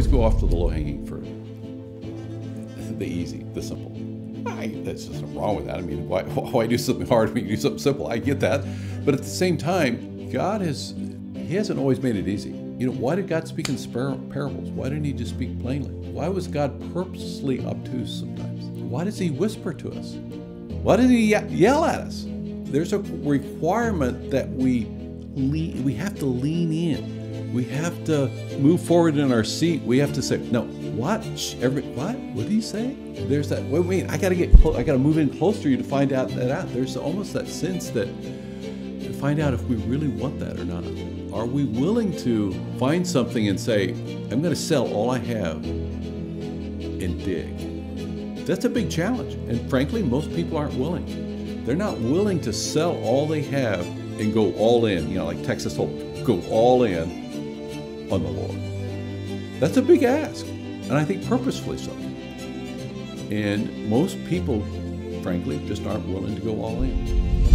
always go off to the low-hanging fruit, the easy, the simple. I, that's just wrong with that. I mean, why, why do something hard when you do something simple? I get that, but at the same time, God has He hasn't always made it easy. You know, why did God speak in parables? Why didn't He just speak plainly? Why was God purposely obtuse sometimes? Why does He whisper to us? Why does He yell at us? There's a requirement that we lean, we have to lean in. We have to move forward in our seat. We have to say, no, what? Every, what? What did he say? There's that. Wait, wait. I got to get. Close, I got to move in closer to you to find out that out. There's almost that sense that to find out if we really want that or not. Are we willing to find something and say, I'm to sell all I have and dig? That's a big challenge. And frankly, most people aren't willing. They're not willing to sell all they have and go all in, you know, like Texas Hold'em, go all in on the Lord. That's a big ask, and I think purposefully so. And most people, frankly, just aren't willing to go all in.